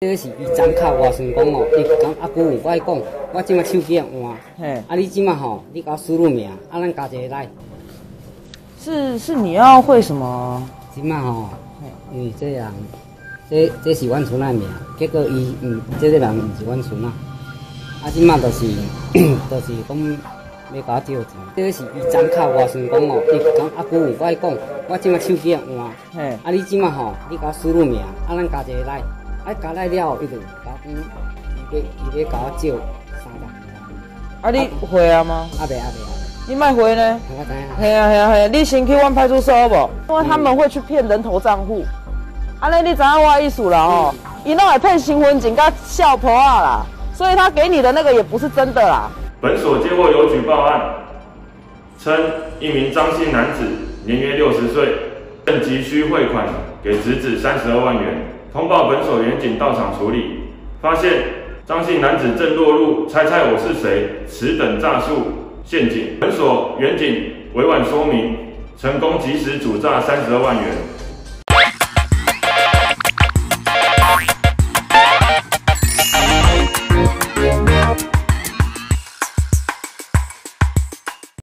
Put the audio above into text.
这是伊张卡我想讲哦，伊讲阿姑有我讲，我即马手机啊换，嘿，啊你即马吼，你甲我输入名，啊咱加一个来，是是你要会什么？即马吼，因为这人，这这是阮村的名，结果伊嗯，这个人毋是阮村啊，啊即马就是 就是讲要甲我借钱，这是伊张卡我想讲哦，伊讲阿姑有我讲，我即马手机啊换，嘿，啊你即马吼，你甲我输入名，啊咱加一个来，啊加来了后，伊就讲，伊要伊要甲我借三百。啊你回啊吗？阿伯阿伯阿你卖回呢？伯，我知啊嘿啊嘿啊，你先去阮派出所好不？因为他们会去骗人头账户。安尼你知影我的意思啦吼？伊拢会骗新婚警甲笑婆啊啦，所以他给你的那个也不是真的啦。本所接获有举报案，称一名张姓男子年约六十岁，正急需汇款给侄子三十二万元。通报本所员警到场处理发现张姓男子正落入猜猜我是谁此等诈术陷阱。本所员警委婉说明成功及时主诈三十二万元。